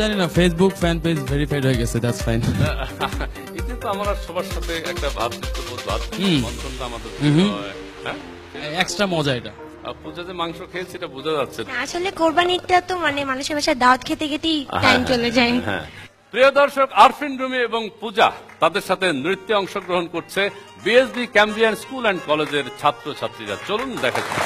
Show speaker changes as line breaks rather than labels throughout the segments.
জানি না Facebook fan page verified হয়ে গেছে দ্যাটস ফাইন
এতে তো আমরা সবার সাথে একটা ভাতৃত্ববোধ তো আমাদের হ্যাঁ
এক্সট্রা মজা এটা।
আর পূজা যে মাংস খেয়েছে এটা বোঝা যাচ্ছে
আসলে কোরবানিটা তো মানে মানুষের বাসায় দাওয়াত খেতে খেতেই টাইম চলে যায়।
হ্যাঁ। প্রিয় দর্শক আরফিন রুমি এবং পূজা তাদের সাথে নৃত্যে অংশগ্রহণ করছে বিএসবি ক্যাম্বিয়ান স্কুল অ্যান্ড কলেজের ছাত্র ছাত্রীরা চলুন দেখা যাক।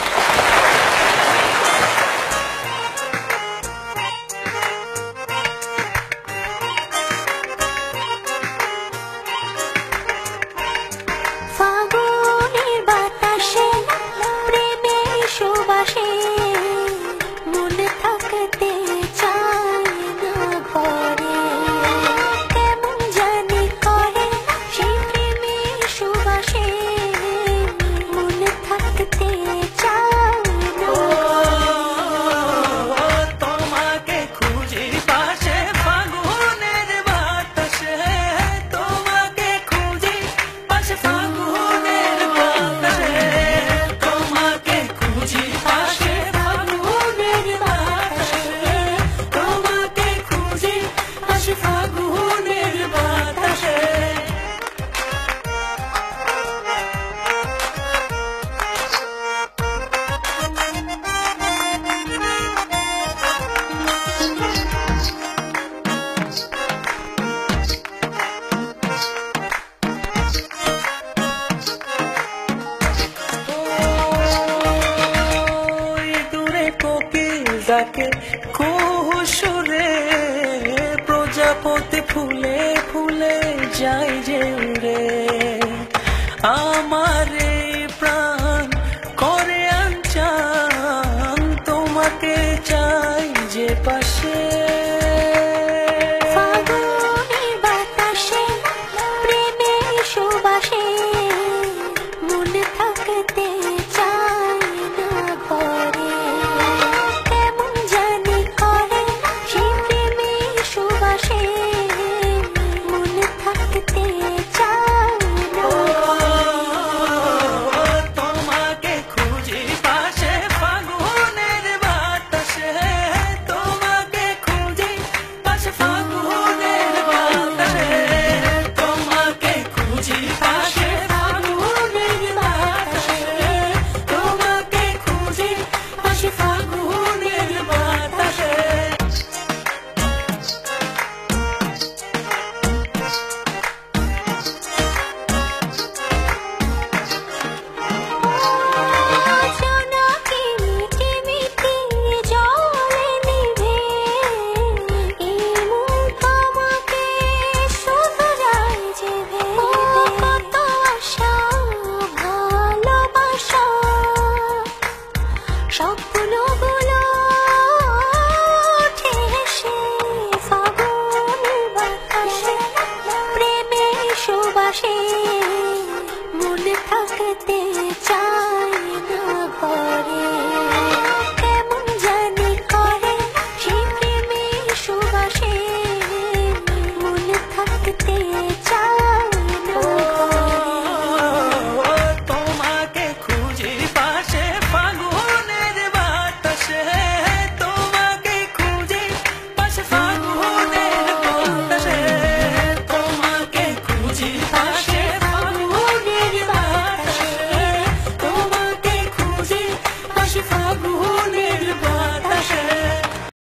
ডাকে কুহুসুরে প্রজাপতি ফুলে ফুলে যায় যে উড়ে। আমার everything